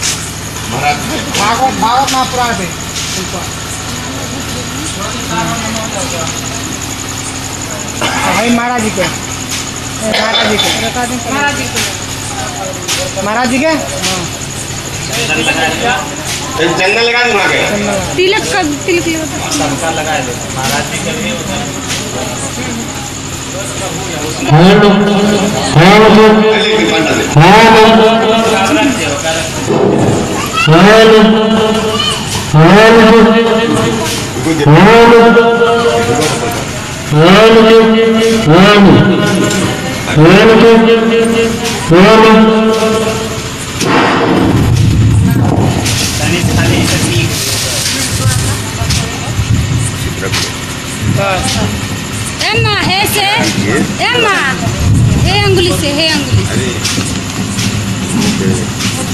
भागवत भागवत महापुराण पे भाई महाराज जी के। महाराज जी के। महाराज जी के महाराज जी के चंदन लगा दूँ वहाँ के तिलक का तिलक लगा सबका लगा दे महाराज जी का भी होता है तकनीक एम्मा हे। से एम्मा हे अंगुली से हे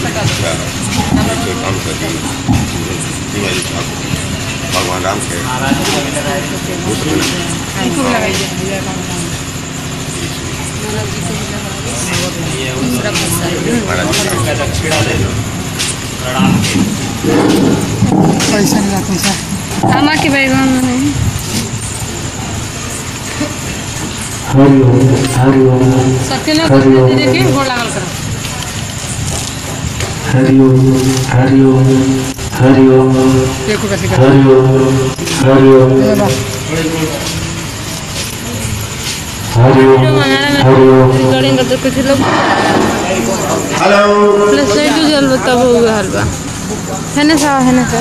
काम कर दी भगवान राम के पैसा नहीं रहा पैसा आमा के बैगन में हरि ओम हरि ओम सत्यना देखिए गोड़ हरि ओम हरि ओम हरि ओम देखो कैसे कर हरि ओम हरि ओम हरि ओम हरि ओम। करेंगे तो कुछ लोग हेलो। प्लस लाइट जल तब होगा हलवा। है ना सा है ना सा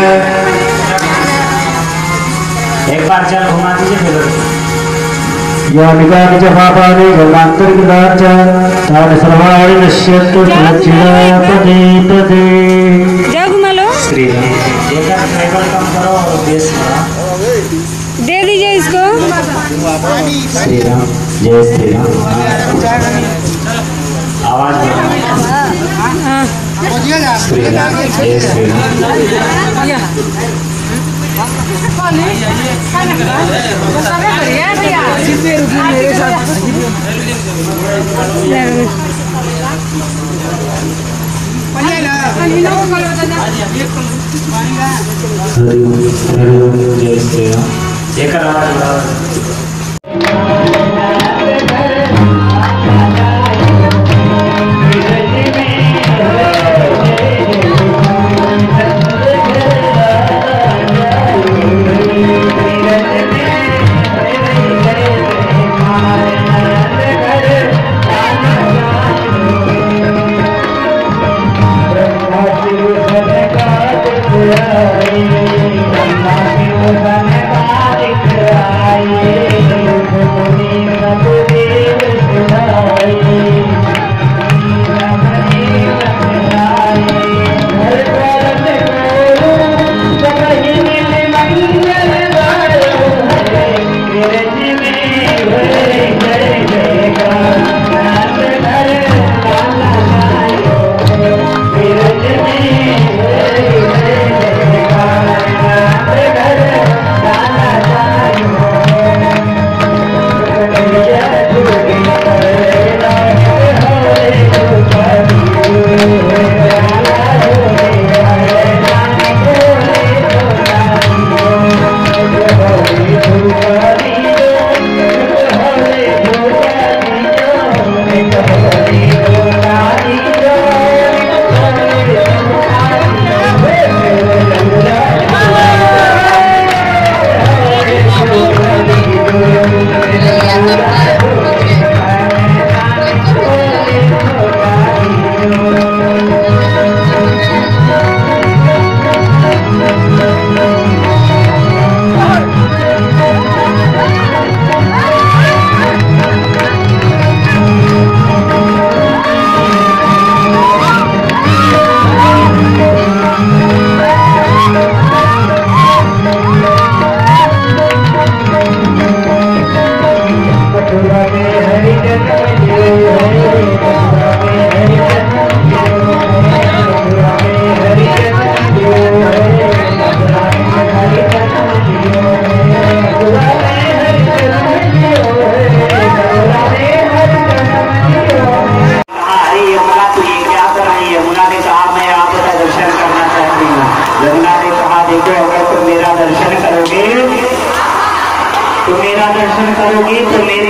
बार चल घुमा दीजिए फिर पापानि जन्मान्तरिकृतानि तानि सर्वाणि नश्यन्तु सुरक्षितापदे पदे जाओ घुमा लो। श्री राम। कम करो और देश दे दीजिए इसको। श्री राम। जय श्री राम। आवाज़ हाँ। श्री राम। जय श्री राम। हरि ओम हरि ओम जय श्री राम एक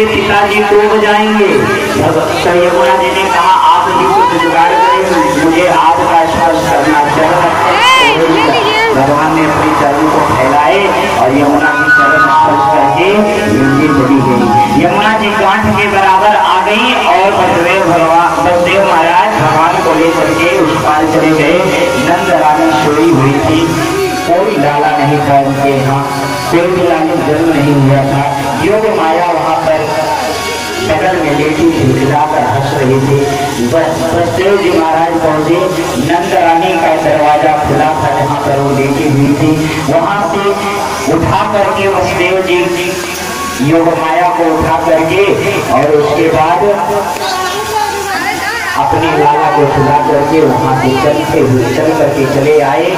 मेरे पिताजी डूब जाएँगे। तो यमुना जी ने कहा आप कुछ जुगाड़ करें मुझे आपका स्पर्श करना चाहिए भगवान ने अपनी चरण को फैलाए और यमुना की चरण स्पर्श करके गंगे चली गई। यमुना जी कांठ के बराबर आ गई और बसदेव भगवान बसदेव महाराज भगवान को लेकर के उस पार चले गए। नंद रानी सोई हुई थी। कोई लाला नहीं था उनके यहाँ। कोई भी लालिक जन्म नहीं हुआ था। योग माया वहाँ पर बगल में लेटी खिलखिलाकर हंस रही थी बस बसदेव जी महाराज पहुँचे नंद रानी का दरवाज़ा खुला था जहाँ पर वो लेटी हुई थी वहाँ से उठा करके वसुदेव जी योग माया को उठा करके और उसके बाद अपने लाला को सुला करके वहाँ से चलते हुए चल करके चले आए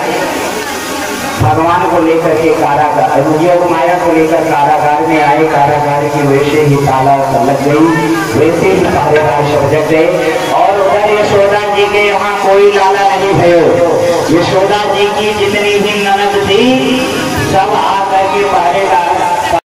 भगवान को लेकर के कारागार योग माया को लेकर कारागार में आए। कारागार की वैसे ही ताला लग गई। वैसे ही कारागार सजग गए। और उधर यशोदा जी के यहाँ कोई लाला नहीं भयो यशोदा जी की जितनी भी ननद थी, सब आकर के पहरेदार